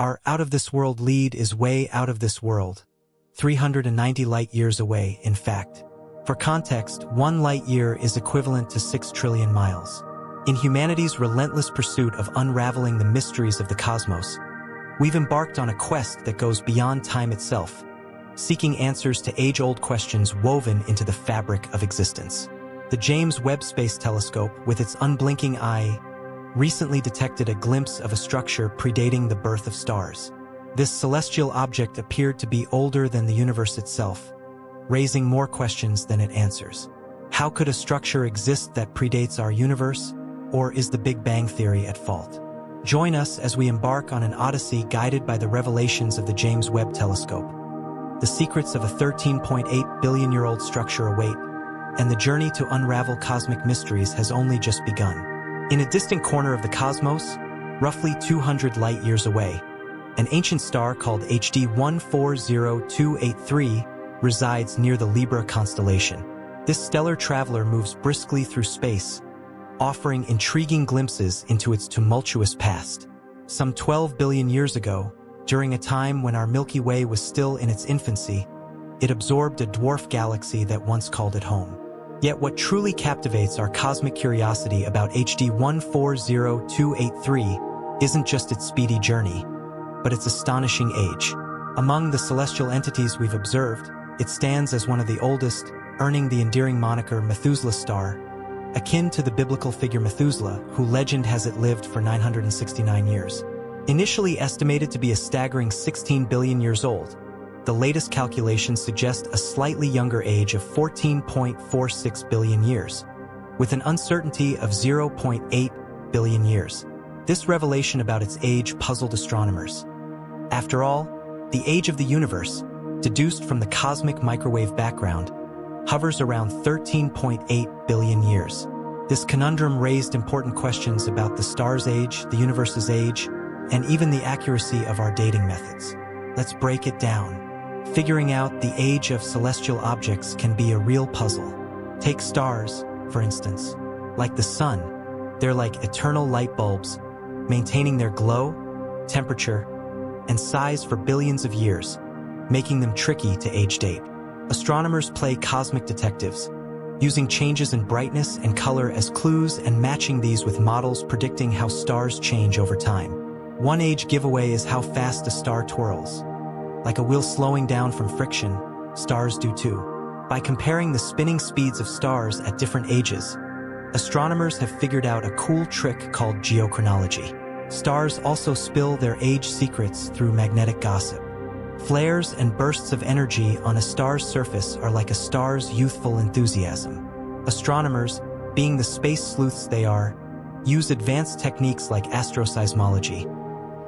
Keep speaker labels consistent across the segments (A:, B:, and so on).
A: Our out-of-this-world lead is way out of this world. 390 light-years away, in fact. For context, one light-year is equivalent to 6 trillion miles. In humanity's relentless pursuit of unraveling the mysteries of the cosmos, we've embarked on a quest that goes beyond time itself, seeking answers to age-old questions woven into the fabric of existence. The James Webb Space Telescope, with its unblinking eye, recently detected a glimpse of a structure predating the birth of stars. This celestial object appeared to be older than the universe itself, raising more questions than it answers. How could a structure exist that predates our universe, or is the Big Bang Theory at fault? Join us as we embark on an odyssey guided by the revelations of the James Webb Telescope. The secrets of a 13.8 billion-year-old structure await, and the journey to unravel cosmic mysteries has only just begun. In a distant corner of the cosmos, roughly 200 light-years away, an ancient star called HD 140283 resides near the Libra constellation. This stellar traveler moves briskly through space, offering intriguing glimpses into its tumultuous past. Some 12 billion years ago, during a time when our Milky Way was still in its infancy, it absorbed a dwarf galaxy that once called it home. Yet what truly captivates our cosmic curiosity about HD 140283 isn't just its speedy journey, but its astonishing age. Among the celestial entities we've observed, it stands as one of the oldest, earning the endearing moniker Methuselah star, akin to the biblical figure Methuselah, who legend has it lived for 969 years. Initially estimated to be a staggering 16 billion years old, the latest calculations suggest a slightly younger age of 14.46 billion years, with an uncertainty of 0.8 billion years. This revelation about its age puzzled astronomers. After all, the age of the universe, deduced from the cosmic microwave background, hovers around 13.8 billion years. This conundrum raised important questions about the star's age, the universe's age, and even the accuracy of our dating methods. Let's break it down. Figuring out the age of celestial objects can be a real puzzle. Take stars, for instance. Like the sun, they're like eternal light bulbs, maintaining their glow, temperature, and size for billions of years, making them tricky to age date. Astronomers play cosmic detectives, using changes in brightness and color as clues and matching these with models predicting how stars change over time. One age giveaway is how fast a star twirls. Like a wheel slowing down from friction, stars do too. By comparing the spinning speeds of stars at different ages, astronomers have figured out a cool trick called gyrochronology. Stars also spill their age secrets through magnetic gossip. Flares and bursts of energy on a star's surface are like a star's youthful enthusiasm. Astronomers, being the space sleuths they are, use advanced techniques like asteroseismology,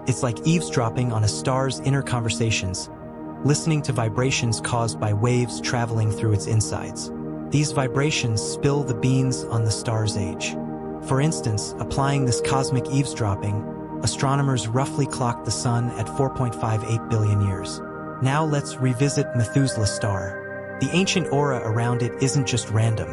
A: it's like eavesdropping on a star's inner conversations, listening to vibrations caused by waves traveling through its insides. These vibrations spill the beans on the star's age. For instance, applying this cosmic eavesdropping, astronomers roughly clocked the sun at 4.58 billion years. Now let's revisit Methuselah star. The ancient aura around it isn't just random.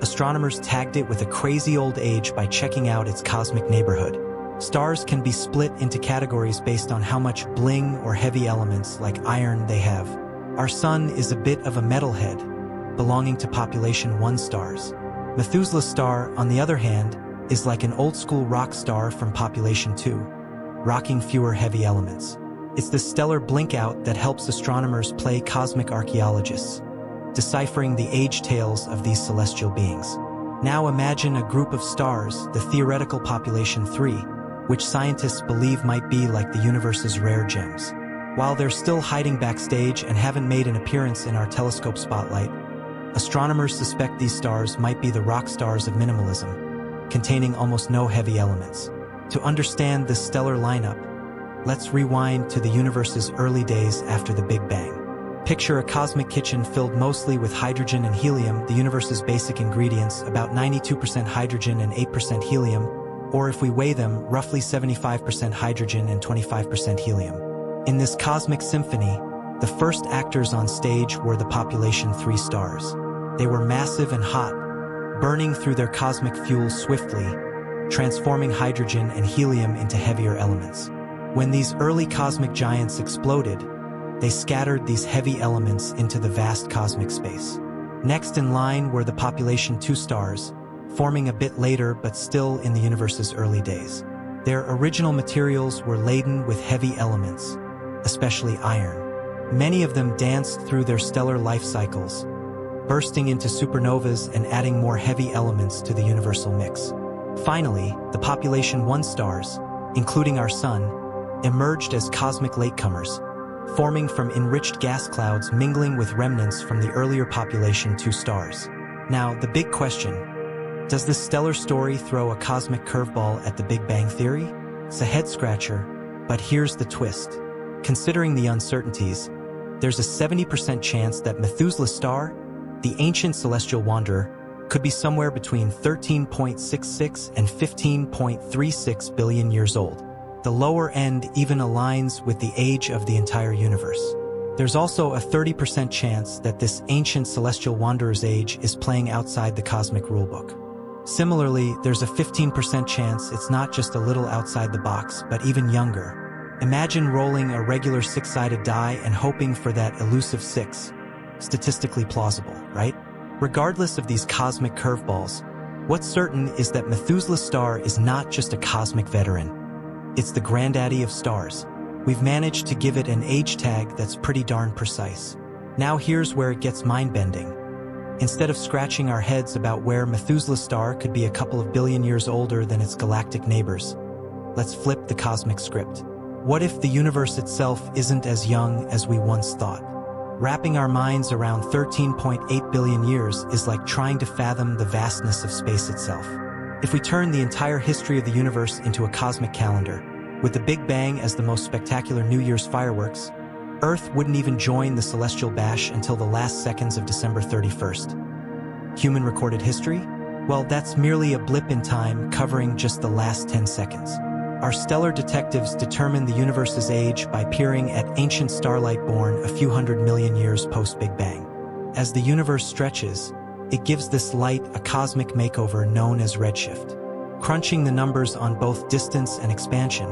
A: Astronomers tagged it with a crazy old age by checking out its cosmic neighborhood. Stars can be split into categories based on how much bling or heavy elements like iron they have. Our sun is a bit of a metalhead, belonging to population 1 stars. Methuselah star, on the other hand, is like an old-school rock star from population 2, rocking fewer heavy elements. It's the stellar blink-out that helps astronomers play cosmic archaeologists, deciphering the age tales of these celestial beings. Now imagine a group of stars, the theoretical population 3, which scientists believe might be like the universe's rare gems. While they're still hiding backstage and haven't made an appearance in our telescope spotlight, astronomers suspect these stars might be the rock stars of minimalism, containing almost no heavy elements. To understand this stellar lineup, let's rewind to the universe's early days after the Big Bang. Picture a cosmic kitchen filled mostly with hydrogen and helium, the universe's basic ingredients, about 92% hydrogen and 8% helium, or if we weigh them, roughly 75% hydrogen and 25% helium. In this cosmic symphony, the first actors on stage were the population three stars. They were massive and hot, burning through their cosmic fuel swiftly, transforming hydrogen and helium into heavier elements. When these early cosmic giants exploded, they scattered these heavy elements into the vast cosmic space. Next in line were the population two stars, forming a bit later but still in the universe's early days. Their original materials were laden with heavy elements, especially iron. Many of them danced through their stellar life cycles, bursting into supernovas and adding more heavy elements to the universal mix. Finally, the population 1 stars, including our Sun, emerged as cosmic latecomers, forming from enriched gas clouds mingling with remnants from the earlier population 2 stars. Now, the big question, does this stellar story throw a cosmic curveball at the Big Bang Theory? It's a head-scratcher, but here's the twist. Considering the uncertainties, there's a 70% chance that Methuselah star, the ancient celestial wanderer, could be somewhere between 13.66 and 15.36 billion years old. The lower end even aligns with the age of the entire universe. There's also a 30% chance that this ancient celestial wanderer's age is playing outside the cosmic rulebook. Similarly, there's a 15% chance it's not just a little outside the box, but even younger. Imagine rolling a regular six-sided die and hoping for that elusive six. Statistically plausible, right? Regardless of these cosmic curveballs, what's certain is that Methuselah star is not just a cosmic veteran. It's the granddaddy of stars. We've managed to give it an age tag that's pretty darn precise. Now here's where it gets mind-bending. Instead of scratching our heads about where Methuselah star could be a couple of billion years older than its galactic neighbors, let's flip the cosmic script. What if the universe itself isn't as young as we once thought? Wrapping our minds around 13.8 billion years is like trying to fathom the vastness of space itself. If we turn the entire history of the universe into a cosmic calendar, with the Big Bang as the most spectacular New Year's fireworks, Earth wouldn't even join the celestial bash until the last seconds of December 31st. Human recorded history? Well, that's merely a blip in time covering just the last 10 seconds. Our stellar detectives determine the universe's age by peering at ancient starlight born a few hundred million years post-Big Bang. As the universe stretches, it gives this light a cosmic makeover known as redshift. Crunching the numbers on both distance and expansion,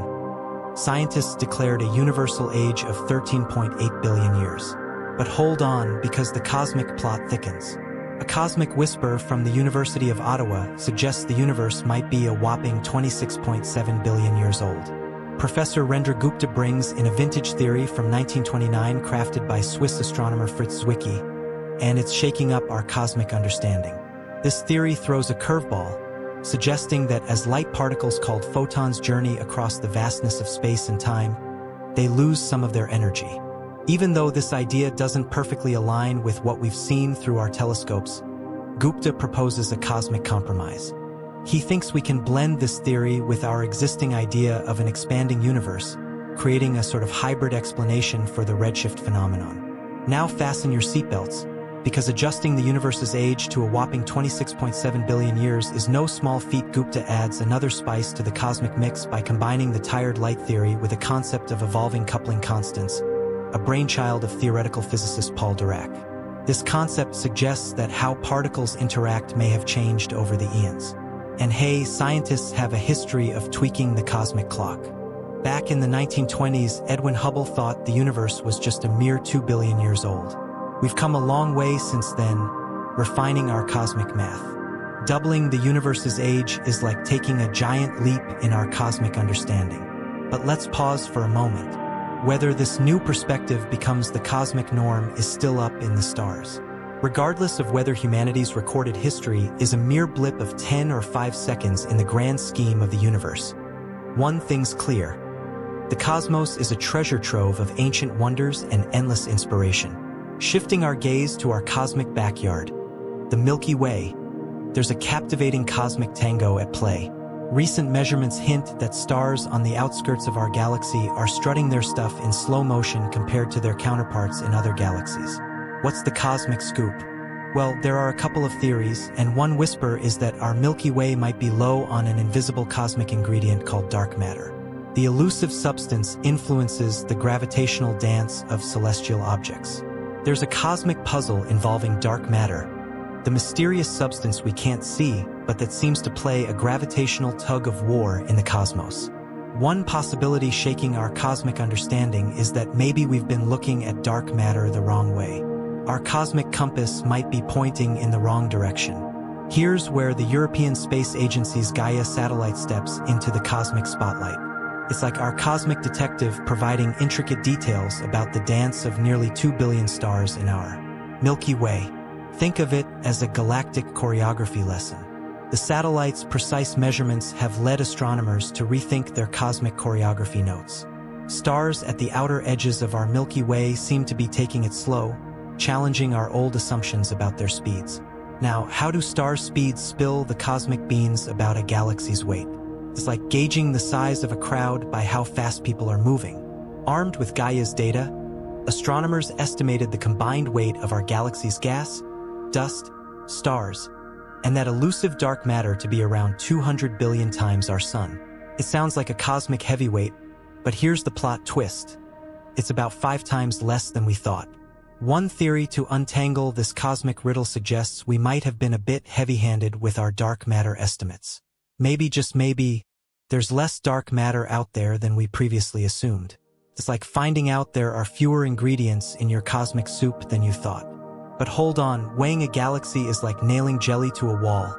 A: scientists declared a universal age of 13.8 billion years. But hold on because the cosmic plot thickens. A cosmic whisper from the University of Ottawa suggests the universe might be a whopping 26.7 billion years old. Professor Rajendra Gupta brings in a vintage theory from 1929 crafted by Swiss astronomer Fritz Zwicky, and it's shaking up our cosmic understanding. This theory throws a curveball, suggesting that as light particles called photons journey across the vastness of space and time, they lose some of their energy. Even though this idea doesn't perfectly align with what we've seen through our telescopes, Gupta proposes a cosmic compromise. He thinks we can blend this theory with our existing idea of an expanding universe, creating a sort of hybrid explanation for the redshift phenomenon. Now fasten your seatbelts, because adjusting the universe's age to a whopping 26.7 billion years is no small feat Gupta adds another spice to the cosmic mix by combining the tired light theory with a concept of evolving coupling constants, a brainchild of theoretical physicist Paul Dirac. This concept suggests that how particles interact may have changed over the eons. And hey, scientists have a history of tweaking the cosmic clock. Back in the 1920s, Edwin Hubble thought the universe was just a mere 2 billion years old. We've come a long way since then, refining our cosmic math. Doubling the universe's age is like taking a giant leap in our cosmic understanding. But let's pause for a moment. Whether this new perspective becomes the cosmic norm is still up in the stars. Regardless of whether humanity's recorded history is a mere blip of 10 or 5 seconds in the grand scheme of the universe, one thing's clear. The cosmos is a treasure trove of ancient wonders and endless inspiration. Shifting our gaze to our cosmic backyard, the Milky Way, there's a captivating cosmic tango at play. Recent measurements hint that stars on the outskirts of our galaxy are strutting their stuff in slow motion compared to their counterparts in other galaxies. What's the cosmic scoop? Well, there are a couple of theories, and one whisper is that our Milky Way might be low on an invisible cosmic ingredient called dark matter. The elusive substance influences the gravitational dance of celestial objects. There's a cosmic puzzle involving dark matter, the mysterious substance we can't see, but that seems to play a gravitational tug of war in the cosmos. One possibility shaking our cosmic understanding is that maybe we've been looking at dark matter the wrong way. Our cosmic compass might be pointing in the wrong direction. Here's where the European Space Agency's Gaia satellite steps into the cosmic spotlight. It's like our cosmic detective providing intricate details about the dance of nearly 2 billion stars in our Milky Way. Think of it as a galactic choreography lesson. The satellite's precise measurements have led astronomers to rethink their cosmic choreography notes. Stars at the outer edges of our Milky Way seem to be taking it slow, challenging our old assumptions about their speeds. Now, how do star speeds spill the cosmic beans about a galaxy's weight? It's like gauging the size of a crowd by how fast people are moving. Armed with Gaia's data, astronomers estimated the combined weight of our galaxy's gas, dust, stars, and that elusive dark matter to be around 200 billion times our sun. It sounds like a cosmic heavyweight, but here's the plot twist. It's about five times less than we thought. One theory to untangle this cosmic riddle suggests we might have been a bit heavy-handed with our dark matter estimates. Maybe, just maybe, there's less dark matter out there than we previously assumed. It's like finding out there are fewer ingredients in your cosmic soup than you thought. But hold on, weighing a galaxy is like nailing jelly to a wall.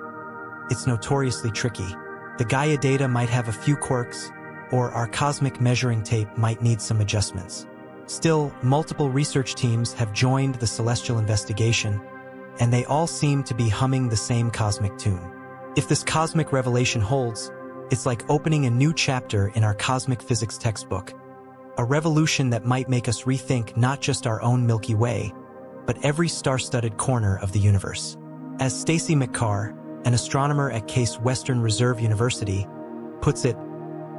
A: It's notoriously tricky. The Gaia data might have a few quirks, or our cosmic measuring tape might need some adjustments. Still, multiple research teams have joined the celestial investigation, and they all seem to be humming the same cosmic tune. If this cosmic revelation holds, it's like opening a new chapter in our cosmic physics textbook, a revolution that might make us rethink not just our own Milky Way, but every star-studded corner of the universe. As Stacy McGaugh, an astronomer at Case Western Reserve University, puts it,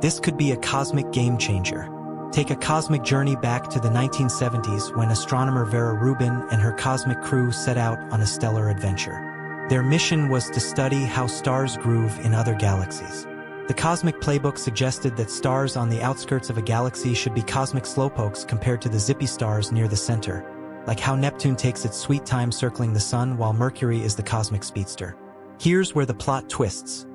A: this could be a cosmic game changer. Take a cosmic journey back to the 1970s when astronomer Vera Rubin and her cosmic crew set out on a stellar adventure. Their mission was to study how stars groove in other galaxies. The cosmic playbook suggested that stars on the outskirts of a galaxy should be cosmic slowpokes compared to the zippy stars near the center, like how Neptune takes its sweet time circling the sun while Mercury is the cosmic speedster. Here's where the plot twists.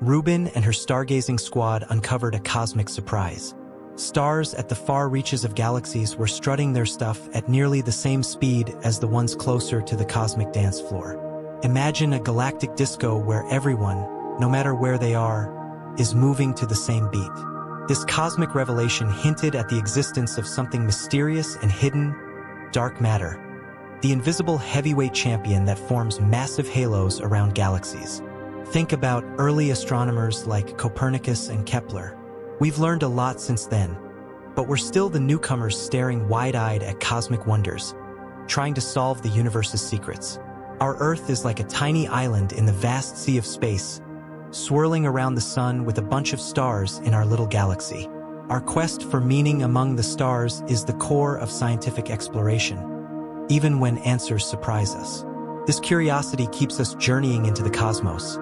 A: Rubin and her stargazing squad uncovered a cosmic surprise. Stars at the far reaches of galaxies were strutting their stuff at nearly the same speed as the ones closer to the cosmic dance floor. Imagine a galactic disco where everyone, no matter where they are, is moving to the same beat. This cosmic revelation hinted at the existence of something mysterious and hidden, dark matter, the invisible heavyweight champion that forms massive halos around galaxies. Think about early astronomers like Copernicus and Kepler. We've learned a lot since then, but we're still the newcomers staring wide-eyed at cosmic wonders, trying to solve the universe's secrets. Our Earth is like a tiny island in the vast sea of space, swirling around the sun with a bunch of stars in our little galaxy. Our quest for meaning among the stars is the core of scientific exploration, even when answers surprise us. This curiosity keeps us journeying into the cosmos.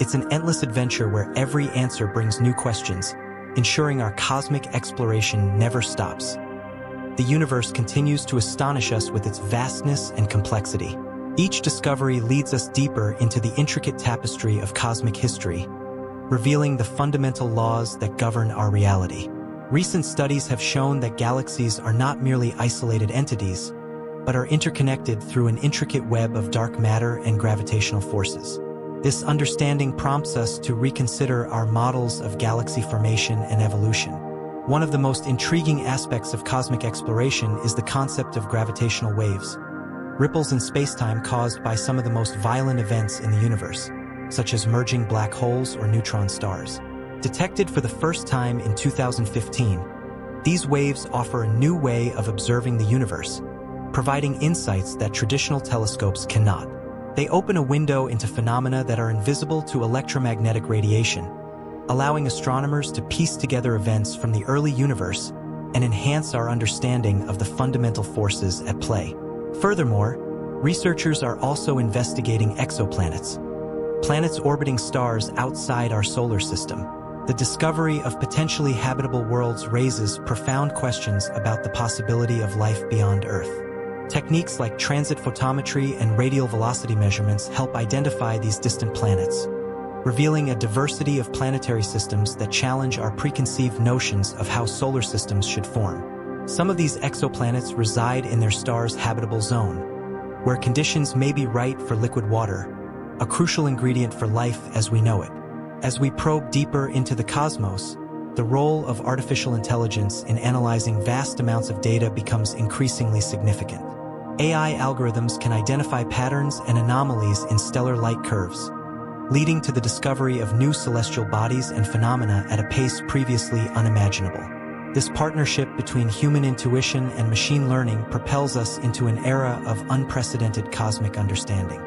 A: It's an endless adventure where every answer brings new questions, ensuring our cosmic exploration never stops. The universe continues to astonish us with its vastness and complexity. Each discovery leads us deeper into the intricate tapestry of cosmic history, revealing the fundamental laws that govern our reality. Recent studies have shown that galaxies are not merely isolated entities, but are interconnected through an intricate web of dark matter and gravitational forces. This understanding prompts us to reconsider our models of galaxy formation and evolution. One of the most intriguing aspects of cosmic exploration is the concept of gravitational waves ripples in spacetime caused by some of the most violent events in the universe, such as merging black holes or neutron stars. Detected for the first time in 2015, these waves offer a new way of observing the universe, providing insights that traditional telescopes cannot. They open a window into phenomena that are invisible to electromagnetic radiation, allowing astronomers to piece together events from the early universe and enhance our understanding of the fundamental forces at play. Furthermore, researchers are also investigating exoplanets, planets orbiting stars outside our solar system. The discovery of potentially habitable worlds raises profound questions about the possibility of life beyond Earth. Techniques like transit photometry and radial velocity measurements help identify these distant planets, revealing a diversity of planetary systems that challenge our preconceived notions of how solar systems should form. Some of these exoplanets reside in their star's habitable zone, where conditions may be right for liquid water, a crucial ingredient for life as we know it. As we probe deeper into the cosmos, the role of artificial intelligence in analyzing vast amounts of data becomes increasingly significant. AI algorithms can identify patterns and anomalies in stellar light curves, leading to the discovery of new celestial bodies and phenomena at a pace previously unimaginable. This partnership between human intuition and machine learning propels us into an era of unprecedented cosmic understanding.